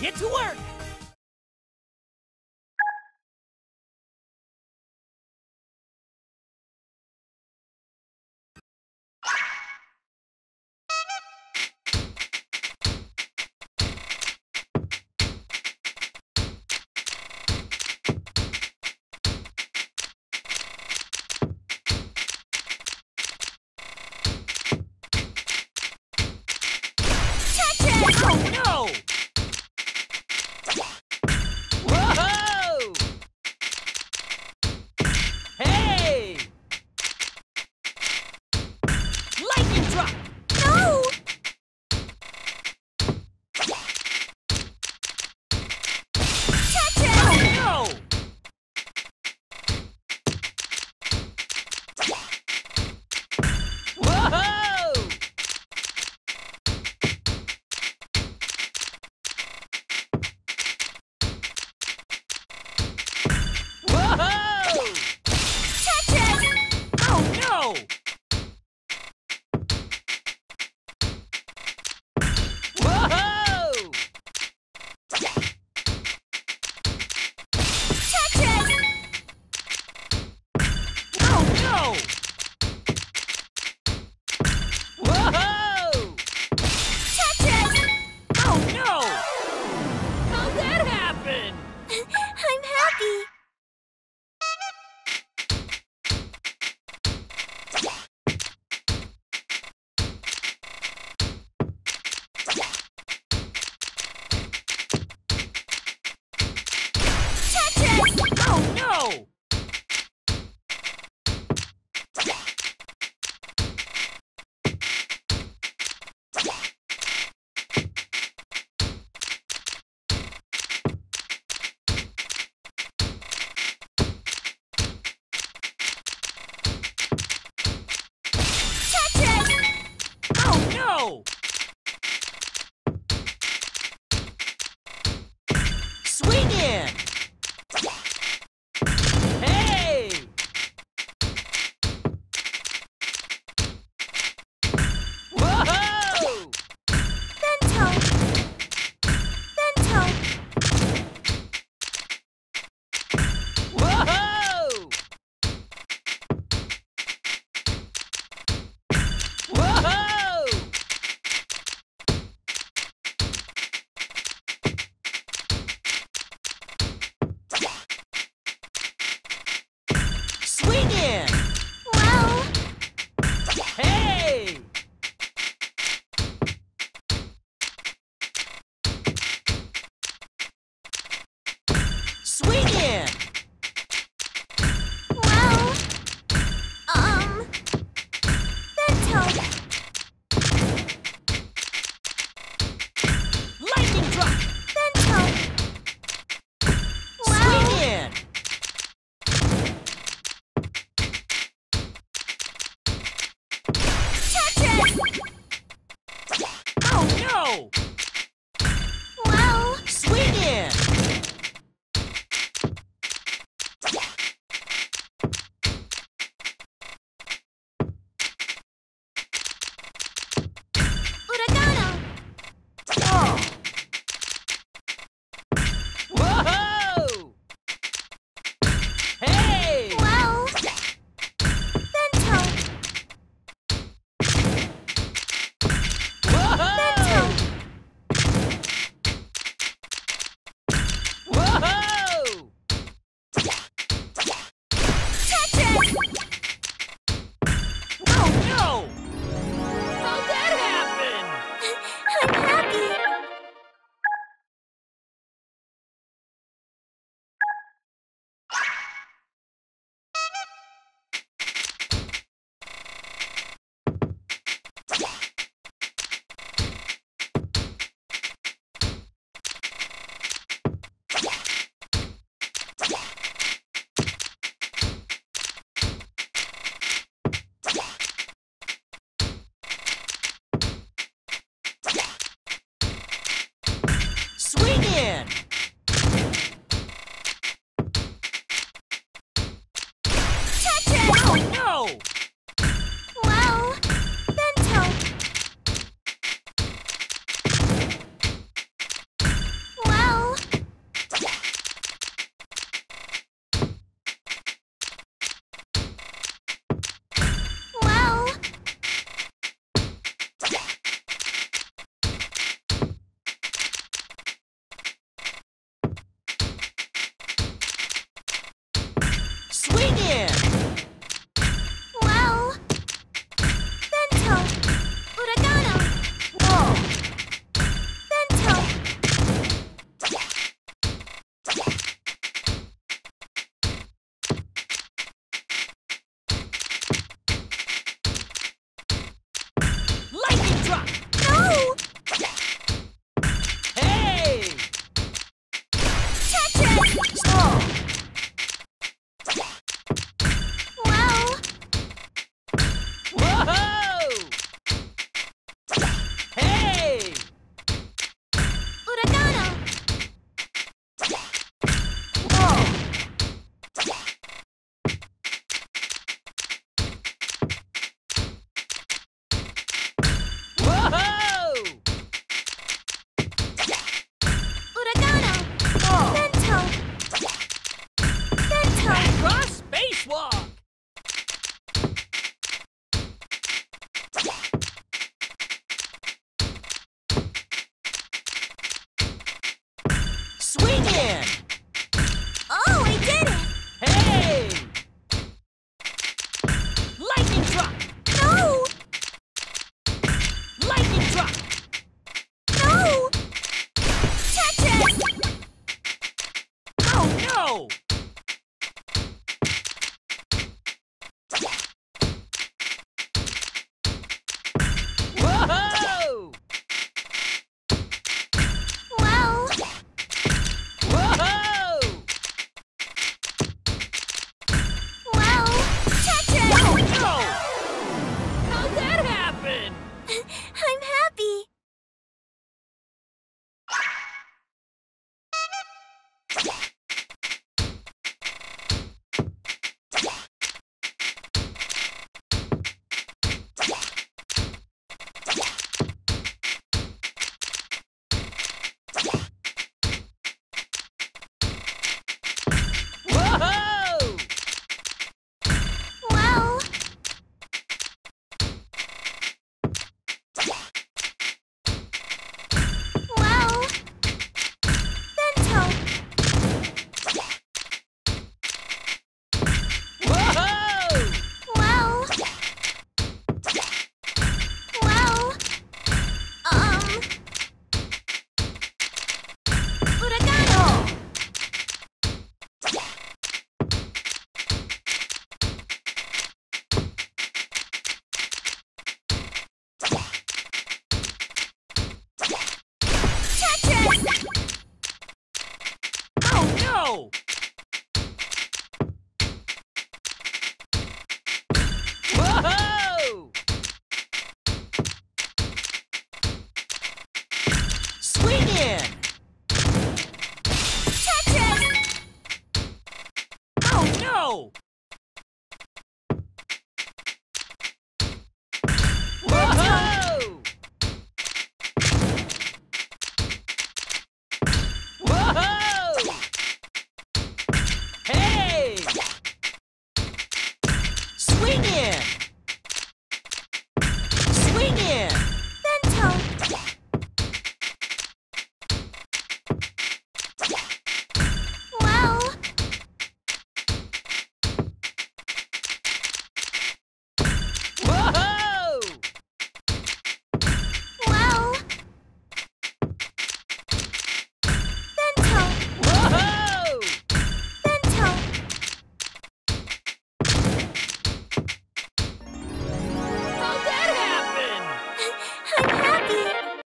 Get to work! No! No!